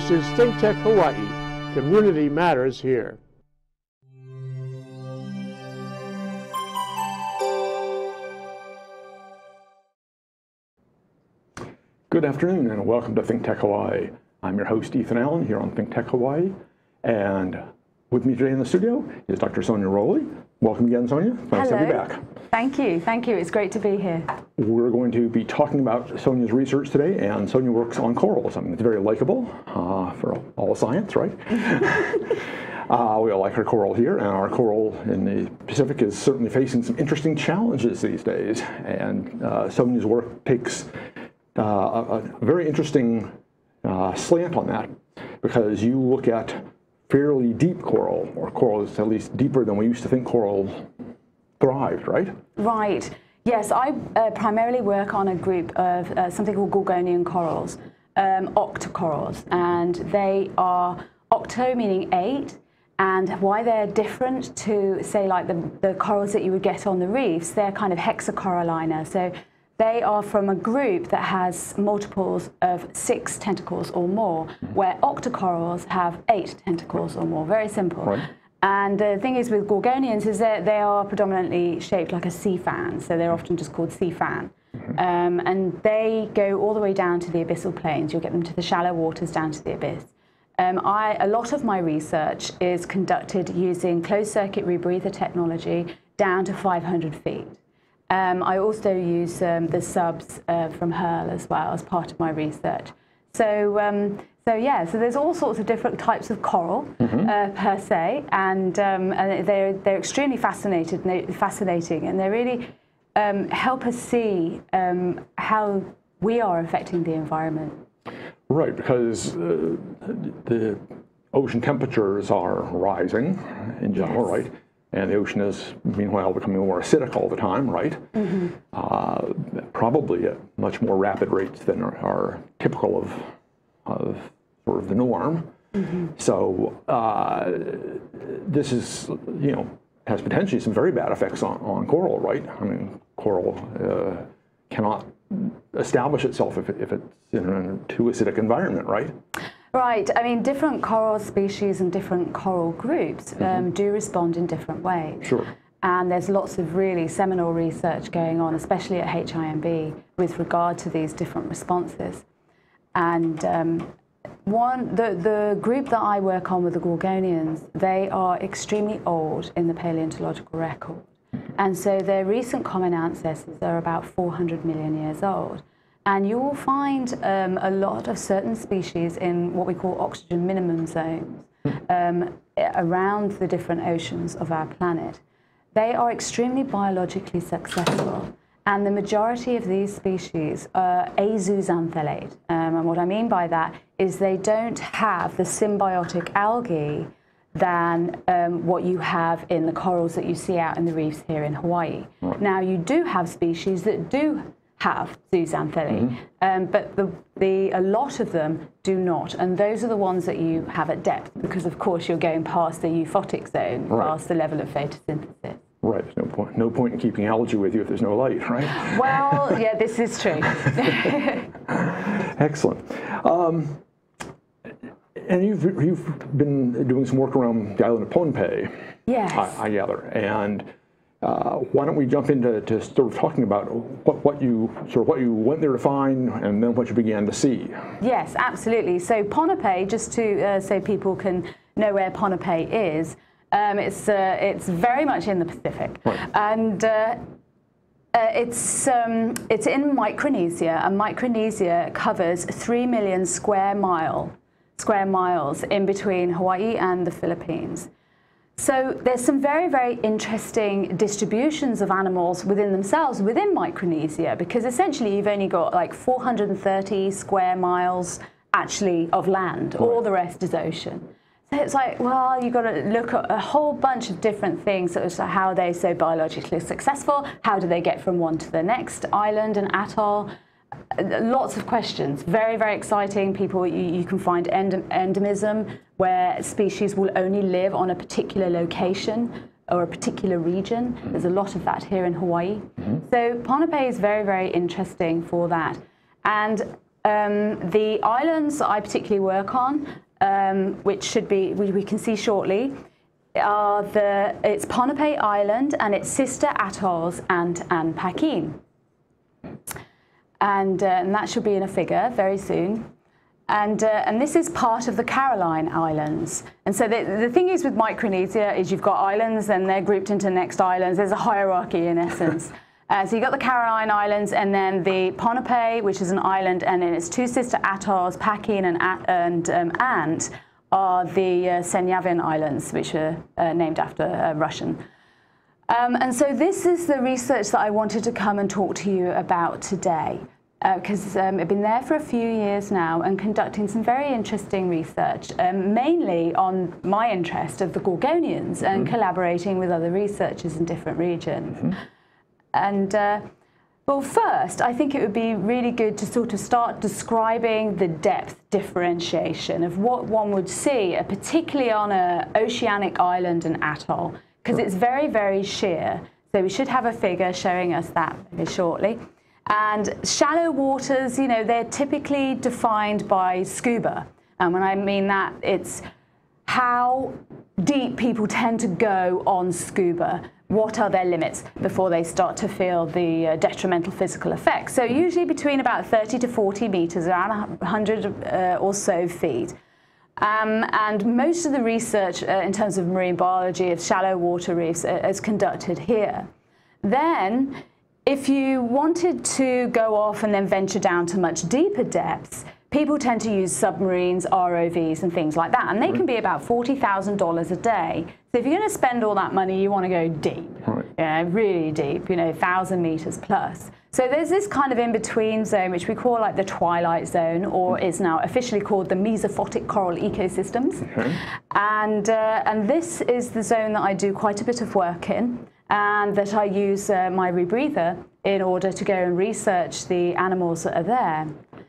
This is ThinkTech Hawaii. Community matters here. Good afternoon and welcome to ThinkTech Hawaii. I'm your host Ethan Allen here on ThinkTech Hawaii and with me today in the studio is Dr. Sonia Rowley. Welcome again, Sonia. Nice Hello. to have you back. Thank you. Thank you. It's great to be here. We're going to be talking about Sonia's research today, and Sonia works on corals. something that's very likable uh, for all science, right? uh, we all like our coral here, and our coral in the Pacific is certainly facing some interesting challenges these days. And uh, Sonia's work takes uh, a, a very interesting uh, slant on that because you look at fairly deep coral, or coral that's at least deeper than we used to think coral thrived, right? Right. Yes, I uh, primarily work on a group of uh, something called Gorgonian corals, um, octocorals, and they are octo meaning eight. And why they're different to, say, like the, the corals that you would get on the reefs, they're kind of hexacorallina. So they are from a group that has multiples of six tentacles or more, where octocorals have eight tentacles or more. Very simple. Right. And the thing is with Gorgonians is that they are predominantly shaped like a sea fan, so they're often just called sea fan. Um, and they go all the way down to the abyssal plains. You'll get them to the shallow waters down to the abyss. Um, I, a lot of my research is conducted using closed circuit rebreather technology down to 500 feet. Um, I also use um, the subs uh, from HURL as well as part of my research. So, um, so yeah, so there's all sorts of different types of coral uh, per se, and, um, and they're they're extremely fascinated, fascinating, and they really um, help us see um, how we are affecting the environment. Right, because uh, the ocean temperatures are rising in general, Yes. right? And the ocean is, meanwhile, becoming more acidic all the time, right? Mm-hmm. Uh, probably at much more rapid rates than are, are typical of, of sort of the norm. Mm-hmm. So uh, this is, you know, has potentially some very bad effects on, on coral, right? I mean, coral uh, cannot establish itself if, it, if it's in a too acidic environment, right? Right. I mean, different coral species and different coral groups um, do respond in different ways. Sure. And there's lots of really seminal research going on, especially at HIMB, with regard to these different responses. And um, one, the, the group that I work on with the Gorgonians, they are extremely old in the paleontological record. And so their recent common ancestors are about 400 million years old. And you will find um, a lot of certain species in what we call oxygen minimum zones um, around the different oceans of our planet. They are extremely biologically successful. And the majority of these species are azooxanthellate. Um, and what I mean by that is they don't have the symbiotic algae than um, what you have in the corals that you see out in the reefs here in Hawaii. Now, you do have species that do have zooxanthellae, um, but the, the, a lot of them do not. And those are the ones that you have at depth because, of course, you're going past the euphotic zone, Right. past the level of photosynthesis. Right. There's no point, no point in keeping algae with you if there's no light, right? Well, yeah, this is true. Excellent. Um, and you've, you've been doing some work around the island of Pohnpei, yes. I, I gather. And uh, why don't we jump into to sort of talking about what, what you sort of what you went there to find and then what you began to see. Yes, absolutely. So Ponape, just to uh, so people can know where Ponape is, um, it's uh, it's very much in the Pacific, Right. and. Uh, uh, it's um, it's in Micronesia, and Micronesia covers three million square mile square miles in between Hawaii and the Philippines. So there's some very, very interesting distributions of animals within themselves within Micronesia because essentially you've only got like 430 square miles actually of land. All the rest is ocean. So it's like, well, you've got to look at a whole bunch of different things. So like how are they so biologically successful? How do they get from one to the next island and atoll? Lots of questions. Very, very exciting. People, you, you can find end, endemism, where species will only live on a particular location or a particular region. There's a lot of that here in Hawaii. So Ponape is very, very interesting for that. And Um, the islands I particularly work on, um, which should be we, we, can see shortly, are the it's Ponape Island and its sister atolls and and Pakin. And, uh, and that should be in a figure very soon. And, uh, and this is part of the Caroline Islands. And so the, the thing is with Micronesia is you've got islands and they're grouped into next islands. There's a hierarchy in essence. Uh, so you've got the Caroline Islands and then the Ponape, which is an island, and then its two sister atolls, Pakin and, and um, Ant, are the uh, Senyavin Islands, which are uh, named after a Russian. Um, and so this is the research that I wanted to come and talk to you about today because uh, um, I've been there for a few years now and conducting some very interesting research, um, mainly on my interest of the Gorgonians mm -hmm. and mm-hmm. collaborating with other researchers in different regions. Mm -hmm. And uh, well, first, I think it would be really good to sort of start describing the depth differentiation of what one would see, uh, particularly on an oceanic island and atoll, because it's very, very sheer. So we should have a figure showing us that shortly. And shallow waters, you know, they're typically defined by scuba. And when I mean that, it's how deep people tend to go on scuba. What are their limits before they start to feel the uh, detrimental physical effects? So usually between about 30 to 40 meters, around 100 uh, or so feet. Um, and most of the research uh, in terms of marine biology of shallow water reefs uh, is conducted here. Then if you wanted to go off and then venture down to much deeper depths, people tend to use submarines, ROVs, and things like that, and they can be about $40,000 a day. So if you're going to spend all that money, you want to go deep, right. yeah, really deep, you know, 1,000 meters plus. So there's this kind of in-between zone, which we call like the twilight zone, or mm. is now officially called the mesophotic coral ecosystems. Okay. And, uh, and this is the zone that I do quite a bit of work in and that I use uh, my rebreather in order to go and research the animals that are there. So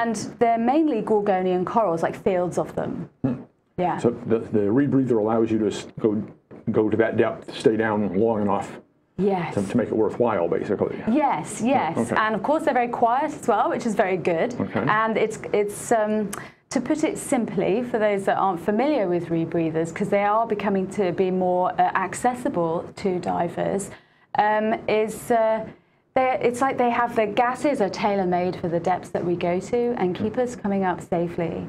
and they're mainly Gorgonian corals, like fields of them. Hmm. Yeah. So the, the rebreather allows you to go go to that depth, stay down long enough Yes. To, to, make it worthwhile, basically. Yes, yes. Okay. And of course, they're very quiet as well, which is very good. Okay. And it's, it's um, to put it simply, for those that aren't familiar with rebreathers, because they are becoming to be more uh, accessible to divers, um, is uh, it's like they have the gases are tailor made for the depths that we go to and keep us coming up safely.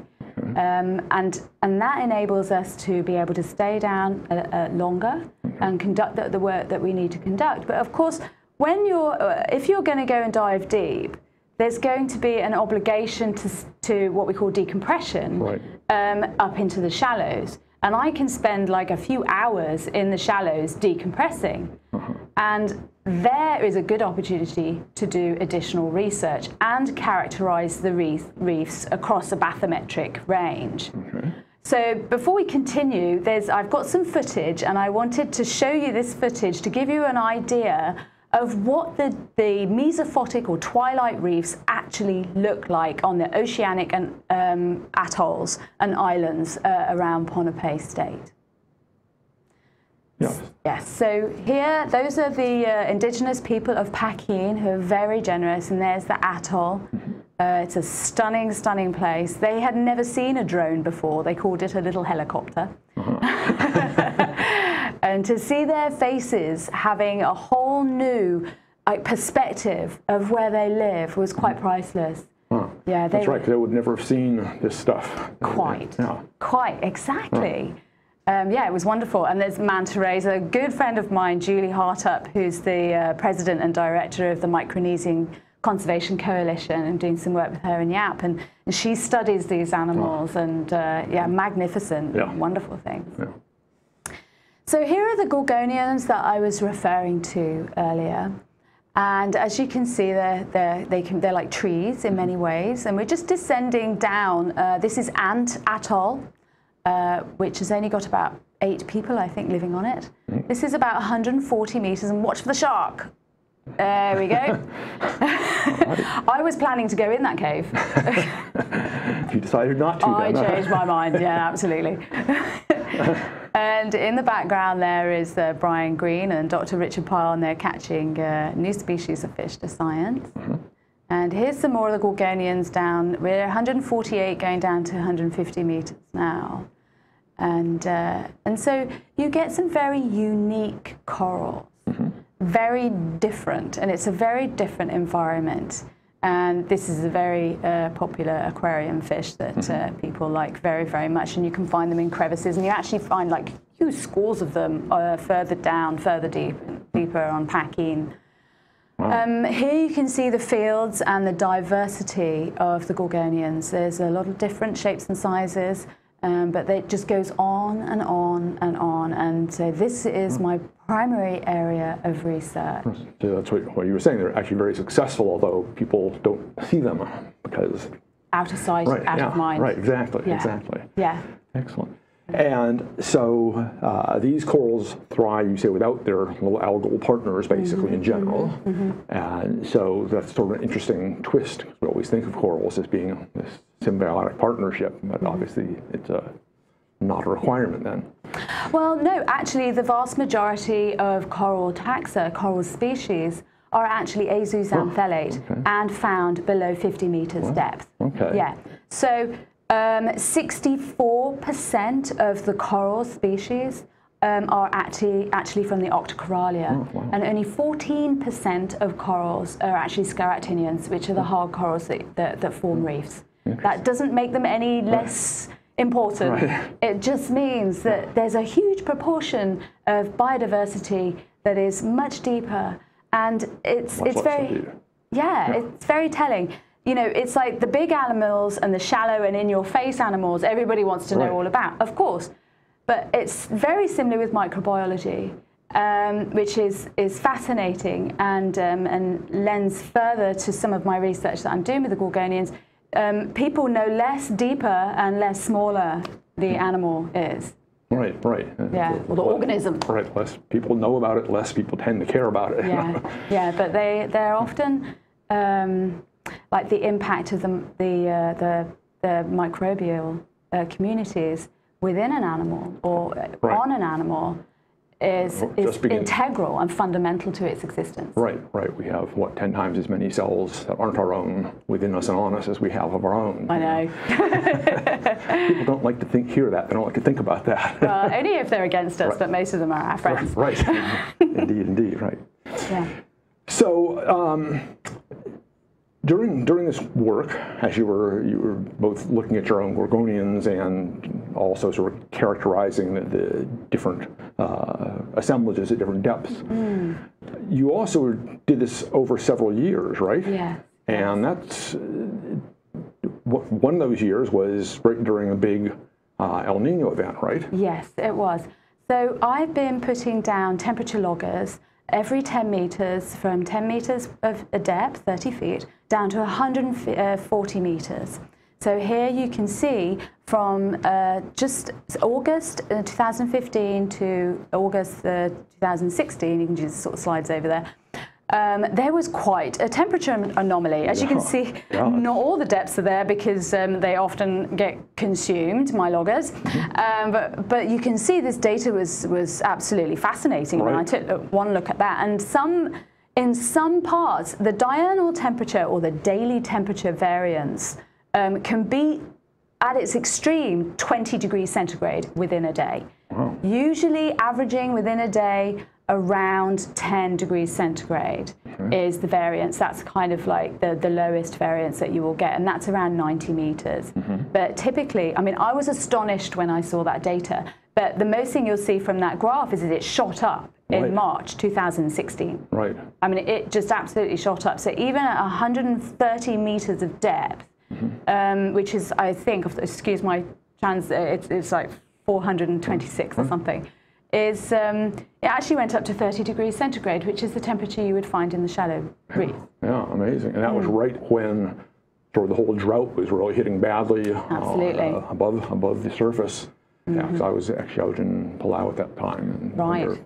Um, and, and that enables us to be able to stay down uh, uh, longer and conduct the, the, work that we need to conduct. But of course, when you're, uh, if you're going to go and dive deep, there's going to be an obligation to, to what we call decompression right. um, up into the shallows. And I can spend like a few hours in the shallows decompressing. Uh-huh. And there is a good opportunity to do additional research and characterize the reef, reefs across a bathymetric range. Okay. So before we continue, there's, I've got some footage and I wanted to show you this footage to give you an idea of what the, the mesophotic or twilight reefs actually look like on the oceanic and um, atolls and islands uh, around Ponape State. Yes. So here, those are the uh, indigenous people of Pakin who are very generous, and there's the atoll. Mm-hmm. Uh, it's a stunning, stunning place. They had never seen a drone before. They called it a little helicopter. Uh-huh. and to see their faces having a whole new like, perspective of where they live was quite priceless. Yeah, they, that's right. They would never have seen this stuff. Quite. Yeah. Quite exactly. Um, yeah, it was wonderful. And there's Manta rays, a good friend of mine, Julie Hartup, who's the uh, president and director of the Micronesian Conservation Coalition, and doing some work with her in Yap. And, and she studies these animals, and uh, yeah, magnificent, yeah. wonderful things. Yeah. So here are the Gorgonians that I was referring to earlier. And as you can see, they're, they're, they can, they're like trees in many ways. And we're just descending down. Uh, this is Ant Atoll, uh, which has only got about eight people, I think, living on it. Mm. This is about 140 meters. And watch for the shark. There we go. I was planning to go in that cave. you decided not to. I changed my mind. Yeah, absolutely. And in the background there is uh, Brian Greene and Dr. Richard Pyle, and they're catching uh, new species of fish to science. Mm -hmm. And here's some more of the Gorgonians down. We're 148 going down to 150 meters now. And, uh, and so you get some very unique corals, very different, and it's a very different environment. And this is a very uh, popular aquarium fish that uh, people like very, very much. And you can find them in crevices, and you actually find like huge schools of them uh, further down, further deep, deeper on Pakin. Um, here you can see the fields and the diversity of the Gorgonians. There's a lot of different shapes and sizes, um, but it just goes on and on and on. And so this is my primary area of research. So that's what, what you were saying. They're actually very successful, although people don't see them because Out of sight, right, out yeah, of mind. right, exactly, Yeah. exactly. Yeah. Excellent. And so uh, these corals thrive, you say, without their little algal partners, mm-hmm, basically, in mm-hmm, general. Mm-hmm. And so that's sort of an interesting twist. We always think of corals as being this symbiotic partnership, but obviously it's a, not a requirement then. Well, no, actually, the vast majority of coral taxa, coral species, are actually azooxanthellate and found below 50 meters depth. Okay. Yeah. So um, 64% of the coral species um, are actually actually from the Octocorallia, and only 14% of corals are actually scleractinians, which are the hard corals that, that, that form reefs. That doesn't make them any less important. Right. It just means that there's a huge proportion of biodiversity that is much deeper, and it's it's very indeed. yeah, it's very telling. You know, it's like the big animals and the shallow and in your face animals, everybody wants to know Right. all about, of course. But it's very similar with microbiology, um, which is, is fascinating and, um, and lends further to some of my research that I'm doing with the Gorgonians. Um, people know less deeper and less smaller the animal is. Right, right. Yeah, or the organism. Right, less people know about it, less people tend to care about it. yeah, yeah, but they they're often um, like the impact of the the uh, the, the microbial uh, communities within an animal or Right. on an animal is is integral and fundamental to its existence. Right, right. We have, what, 10 times as many cells that aren't our own within us and on us as we have of our own. I know. People don't like to think, hear that. They don't like to think about that. well, only if they're against us, but most of them are our friends. right. indeed, indeed, right. Yeah. So, um, during during this work, as you were you were both looking at your own Gorgonians and also sort of characterizing the, the different uh, assemblages at different depths, Mm. you also did this over several years, right? Yeah. And that's uh, one of those years was right during a big uh, El Nino event, right? Yes, it was. So I've been putting down temperature loggers every 10 meters from 10 meters of a depth, 30 feet, down to 140 meters. So here you can see from uh, just August uh, 2015 to August uh, 2016, you can just sort of slides over there. Um, there was quite a temperature anomaly. As you can see, Yeah. not all the depths are there because um, they often get consumed, my loggers. Um, but, but you can see this data was, was absolutely fascinating when I took uh, one look at that. And some, in some parts, the diurnal temperature or the daily temperature variance um, can be at its extreme 20 degrees centigrade within a day. Usually averaging within a day around 10 degrees centigrade is the variance. That's kind of like the, the lowest variance that you will get, and that's around 90 meters. But typically, I mean, I was astonished when I saw that data. But the most thing you'll see from that graph is that it shot up in Right. March 2016. Right. I mean, it just absolutely shot up. So even at 130 meters of depth, um, which is, I think, excuse my trans, it's, it's like 426 or something, is um, it actually went up to 30 degrees centigrade, which is the temperature you would find in the shallow reef. Yeah, amazing. And that Hmm. was right when sort of the whole drought was really hitting badly uh, Absolutely. Hmm. uh, above above the surface. Yeah, because I was actually out in Palau at that time, and Right. their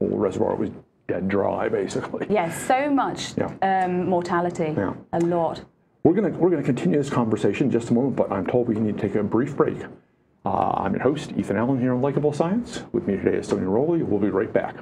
whole reservoir was dead dry, basically. Yes, so much Yeah. um, mortality, Yeah. a lot. We're gonna we're gonna continue this conversation in just a moment, but I'm told we need to take a brief break. Uh, I'm your host, Ethan Allen, here on Likable Science. With me today is Sonia Rowley. We'll be right back.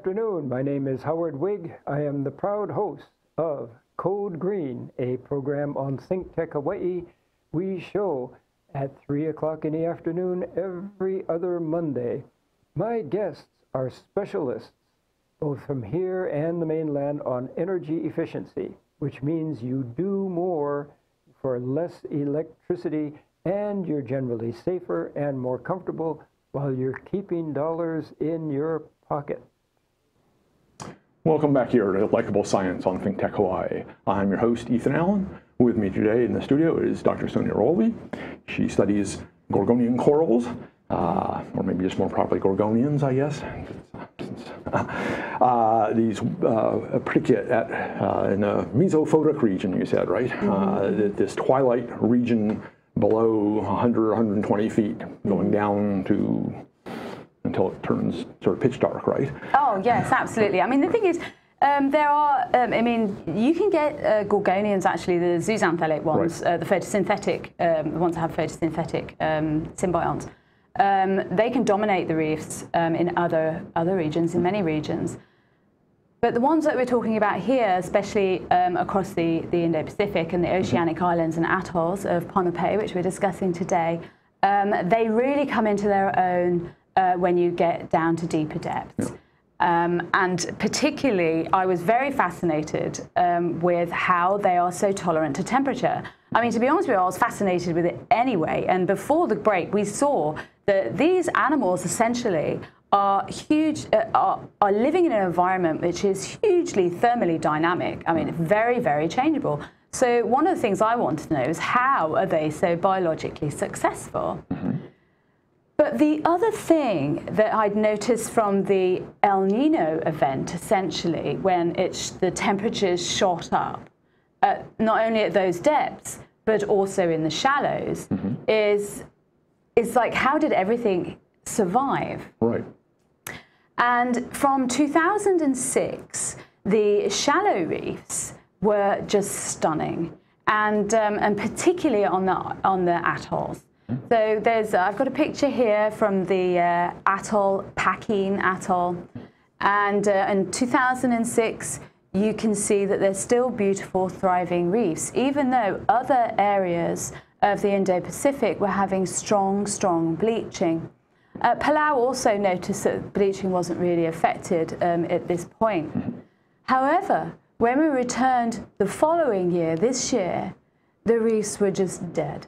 Afternoon. My name is Howard Wiig. I am the proud host of Code Green, a program on ThinkTech Hawaii. We show at 3 o'clock in the afternoon every other Monday. My guests are specialists, both from here and the mainland, on energy efficiency, which means you do more for less electricity and you're generally safer and more comfortable while you're keeping dollars in your pocket. Welcome back here to Likable Science on ThinkTech Hawaii. I'm your host, Ethan Allen. With me today in the studio is Dr. Sonia Rowley. She studies Gorgonian corals, uh, or maybe just more properly Gorgonians, I guess. Uh, these uh, particularly at, uh, in the mesophotic region, you said, right? Mm-hmm. this twilight region below 100, 120 feet, going down to until it turns sort of pitch dark, right? Oh yes, absolutely. I mean, the thing is. Um, there are, um, I mean, you can get uh, gorgonians actually, the zooxanthellate ones, right. uh, the photosynthetic, um, the ones that have photosynthetic um, symbionts. Um, they can dominate the reefs um, in other other regions, in many regions. But the ones that we're talking about here, especially um, across the, the Indo-Pacific and the mm-hmm. oceanic mm -hmm. islands and atolls of Ponape, which we're discussing today, um, they really come into their own uh, when you get down to deeper depths. Yeah. Um, and particularly, I was very fascinated um, with how they are so tolerant to temperature. I mean, to be honest with you, I was fascinated with it anyway. And before the break, we saw that these animals essentially are huge, uh, are, are living in an environment which is hugely thermally dynamic. I mean, very, very changeable. So one of the things I want to know is how are they so biologically successful? Mm-hmm. But the other thing that I'd noticed from the El Nino event, essentially, when it's, the temperatures shot up, at, not only at those depths, but also in the shallows, mm-hmm. is, is like, how did everything survive? Right. And from 2006, the shallow reefs were just stunning, and, um, and particularly on the, on the atolls. So there's, uh, I've got a picture here from the uh, atoll, Pakin Atoll, and uh, in 2006, you can see that there's still beautiful, thriving reefs, even though other areas of the Indo-Pacific were having strong, strong bleaching. Uh, Palau also noticed that bleaching wasn't really affected um, at this point. However, when we returned the following year, this year, the reefs were just dead.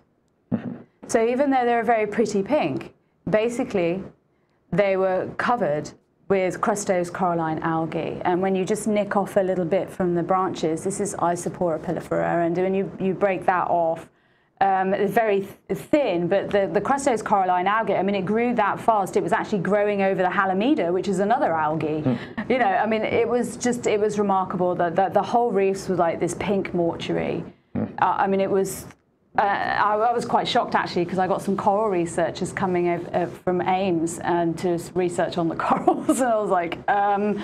So even though they're a very pretty pink, basically they were covered with crustose coralline algae. And when you just nick off a little bit from the branches, this is Isopora palifera, and when you, you break that off, um, it's very th thin, but the, the crustose coralline algae, I mean, it grew that fast. It was actually growing over the halimeda, which is another algae. Mm. You know, I mean, it was just, it was remarkable that the, the whole reefs was like this pink mortuary. Mm. Uh, I mean, it was, uh, I, I, was quite shocked actually because I got some coral researchers coming over, uh, from AIMS and to research on the corals, and I was like, um,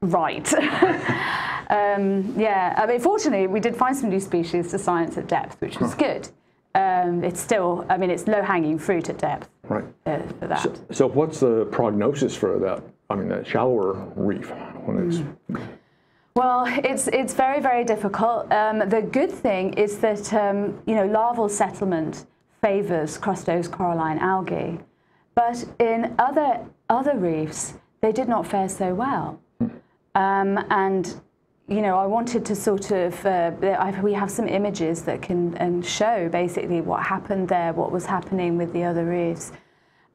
right. um, yeah, I mean, fortunately, we did find some new species to science at depth, which was good um, it's still, I mean, it's low hanging fruit at depth. Right. Uh, for that. So, so, what's the prognosis for that? I mean, that shallower reef when it's. Mm. Well, it's it's very very difficult. Um, the good thing is that um, you know larval settlement favors crustose coralline algae, but in other other reefs they did not fare so well. Um, and you know, I wanted to sort of, uh, we have some images that can and show basically what happened there, what was happening with the other reefs.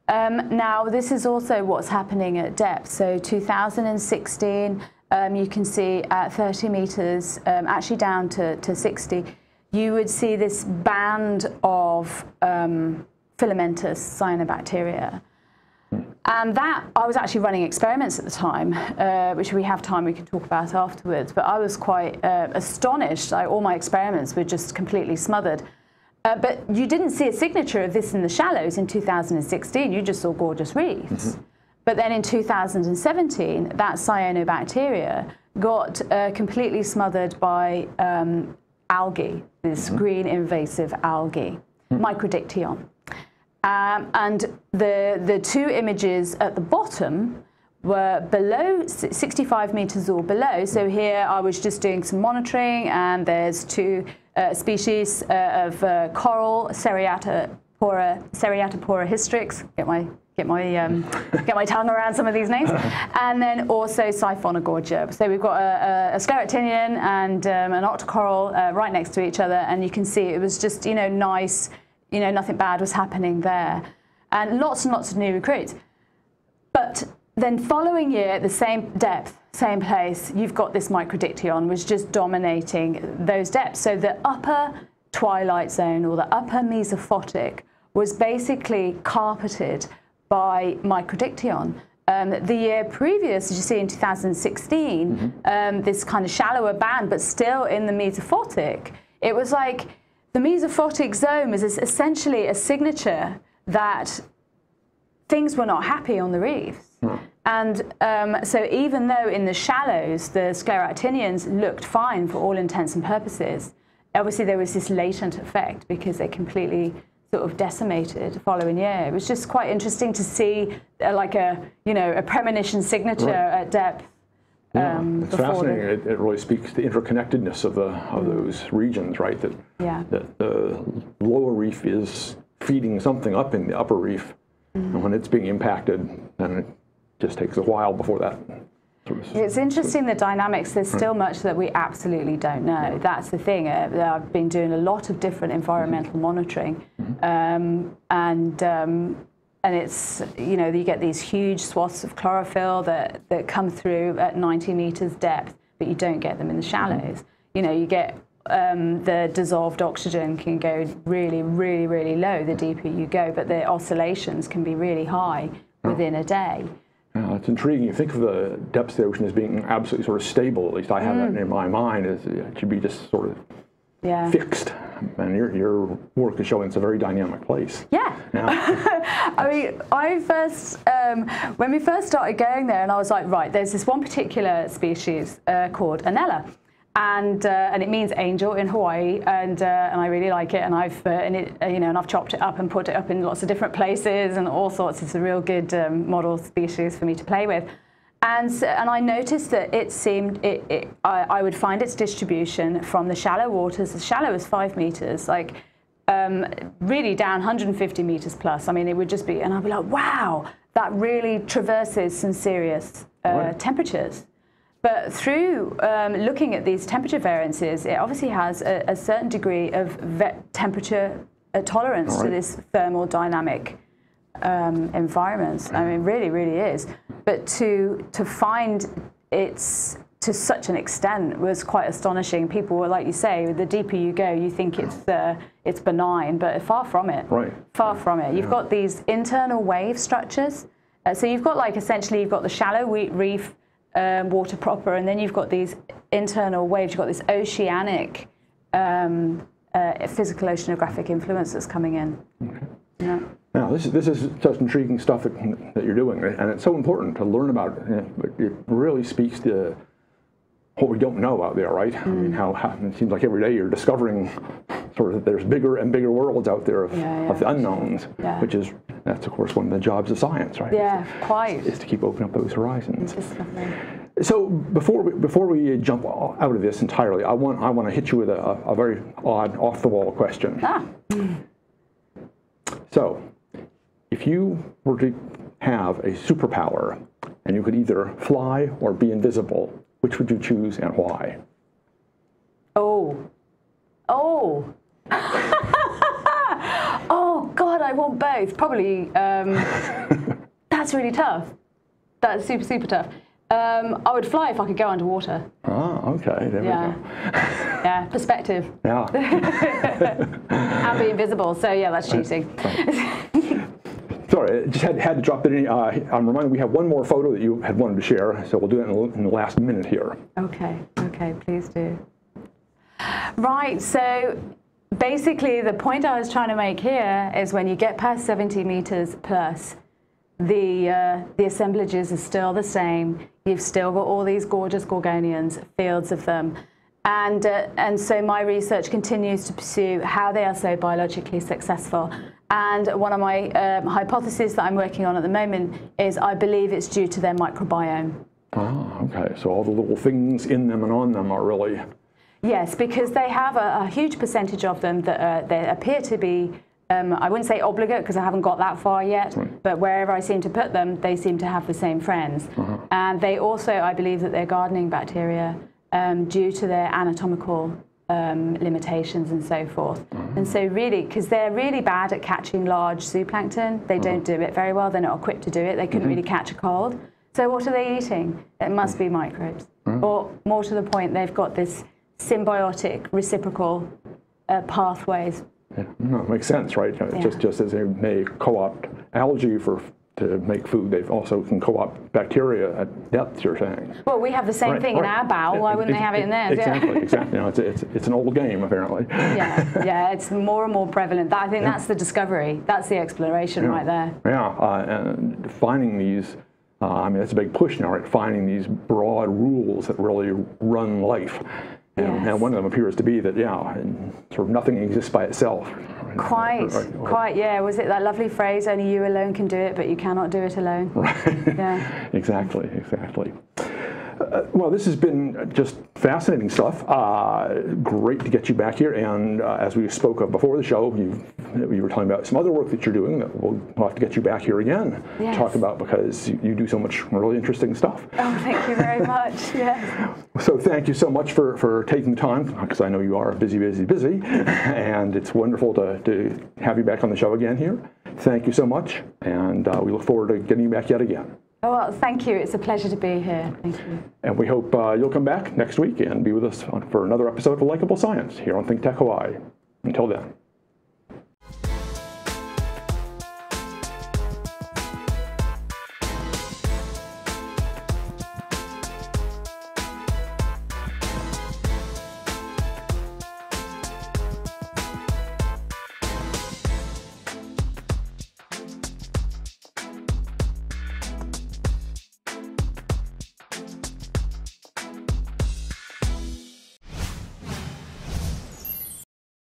Um, now, this is also what's happening at depth. So 2016, um, you can see at 30 meters, um, actually down to, to 60, you would see this band of um, filamentous cyanobacteria. And that, I was actually running experiments at the time, uh, which we have time we can talk about afterwards, but I was quite uh, astonished. I, all my experiments were just completely smothered. Uh, but you didn't see a signature of this in the shallows in 2016, you just saw gorgeous reefs. Mm -hmm. But then in 2017, that cyanobacteria got uh, completely smothered by um, algae, this mm -hmm. green invasive algae, mm -hmm. Microdictyon. Um, and the, the two images at the bottom were below 65 meters or below. So here I was just doing some monitoring, and there's two uh, species uh, of uh, coral, Seriatopora, Seriatopora hystrix. Get my get my um, get my tongue around some of these names, and then also Siphonogorgia. So we've got a, a, a scleractinian and um, an octocoral uh, right next to each other, and you can see it was just you know nice, you know nothing bad was happening there, and lots and lots of new recruits. But then following year, at the same depth, same place, you've got this microdictyon, which is just dominating those depths. So the upper twilight zone or the upper mesophotic was basically carpeted by microdictyon. Um, the year previous, as you see in 2016, um, this kind of shallower band, but still in the mesophotic, it was like the mesophotic zone is essentially a signature that things were not happy on the reefs. And um, so, even though in the shallows the scleractinians looked fine for all intents and purposes, obviously there was this latent effect because they completely sort of decimated the following year. It was just quite interesting to see uh, like a you know a premonition signature Right. at depth. Yeah, um, it's before the- fascinating. It, it really speaks to the interconnectedness of the of those regions, right? That Yeah. that the lower reef is feeding something up in the upper reef, Mm-hmm. and when it's being impacted, then it just takes a while before that. It's interesting the dynamics. There's still much that we absolutely don't know. That's the thing. Uh, I've been doing a lot of different environmental monitoring, um, and um, and it's you know you get these huge swaths of chlorophyll that that come through at 90 meters depth, but you don't get them in the shallows. You know you get. Um, the dissolved oxygen can go really, really, really low the deeper you go, but the oscillations can be really high within a day. Yeah, it's intriguing. You think of the depths of the ocean as being absolutely sort of stable. At least I have Mm. that in my mind. Is it should be just sort of Yeah. fixed, and your your work is showing it's a very dynamic place. Yeah. Yeah. I mean, I first, um, when we first started going there, and I was like, right, there's this one particular species uh, called Annella. And, uh, and it means angel in Hawaii, and uh, and I really like it, and I've uh, and it uh, you know and I've chopped it up and put it up in lots of different places and all sorts. It's a real good um, model species for me to play with, and so, and I noticed that it seemed it, it I, I would find its distribution from the shallow waters, as shallow as five meters, like um, really down 150 meters plus. I mean, it would just be, and I'd be like, wow, that really traverses some serious uh, Right. temperatures. But through um, looking at these temperature variances, it obviously has a, a certain degree of temperature uh, tolerance All to right. this thermodynamic um, environments. I mean, really, really is. But to to find it's to such an extent was quite astonishing. People were like you say, the deeper you go, you think it's uh, it's benign, but far from it. Right. Far from it. You've got these internal wave structures. Uh, so you've got like essentially you've got the shallow reef um, water proper, and then you've got these internal waves. You've got this oceanic um, uh, physical oceanographic influence that's coming in. Yeah. Now, this is this is such intriguing stuff that, that you're doing, and it's so important to learn about. It. It really speaks to what we don't know out there, right? I mean, how, how it seems like every day you're discovering sort of that there's bigger and bigger worlds out there of, Yeah, of the unknowns, Yeah. which is that's of course one of the jobs of science, right? Yeah, quite. Is to keep opening up those horizons. So before we, before we jump out of this entirely, I want I want to hit you with a, a very odd, off the wall question. Ah, So, if you were to have a superpower and you could either fly or be invisible, which would you choose and why? oh, oh. I want both. Probably. Um, that's really tough. That's super super tough. Um, I would fly if I could go underwater. Ah, okay, there Yeah. we go. Yeah, perspective Yeah. and be invisible. So yeah, that's cheating. Sorry, I just had, had to drop it in. Uh, I'm reminded we have one more photo that you had wanted to share, so we'll do it in the, in the last minute here. Okay, okay, please do. Right, so basically the point I was trying to make here is when you get past 70 meters plus, the, uh, the assemblages are still the same. You've still got all these gorgeous gorgonians, fields of them. And, uh, and so my research continues to pursue how they are so biologically successful. And one of my um, hypotheses that I'm working on at the moment is I believe it's due to their microbiome. Ah, okay. So all the little things in them and on them are really. Yes, because they have a, a huge percentage of them that uh, they appear to be. Um, I wouldn't say obligate because I haven't got that far yet, Right. but wherever I seem to put them, they seem to have the same friends. And they also, I believe, that they're gardening bacteria um, due to their anatomical um, limitations and so forth. And so, really, because they're really bad at catching large zooplankton, they don't do it very well. They're not equipped to do it. They couldn't really catch a cold. So, what are they eating? It must be microbes. Or, more to the point, they've got this symbiotic, reciprocal uh, pathways. Yeah, no, it makes sense, right? Uh, Just just as they may co-opt algae for to make food, they also can co-opt bacteria at depth. You're saying. Well, we have the same Right, thing in our bowel. Why wouldn't they have it in theirs? Yeah. Exactly, exactly. You know, it's, it's, it's an old game, apparently. yeah, yeah, it's more and more prevalent. I think that's the discovery. That's the exploration right there. Yeah, uh, and finding these, uh, I mean, it's a big push now, right? Finding these broad rules that really run life. And, Yes. and one of them appears to be that, yeah, and sort of nothing exists by itself. Quite, Right, or- quite, yeah. Was it that lovely phrase, only you alone can do it, but you cannot do it alone? Right. Yeah. Exactly, exactly. Uh, well, this has been just fascinating stuff. Uh, great to get you back here. And uh, as we spoke of before the show, you, you were talking about some other work that you're doing that we'll, have to get you back here again to Yes. talk about because you, you do so much really interesting stuff. Oh, thank you very much. Yes. So thank you so much for, for taking the time because I know you are busy, busy, busy. and it's wonderful to, to have you back on the show again here. Thank you so much. And uh, we look forward to getting you back yet again. Oh, well, thank you. It's a pleasure to be here. Thank you. And we hope uh, you'll come back next week and be with us on, for another episode of Likable Science here on Think Tech Hawaii. Until then.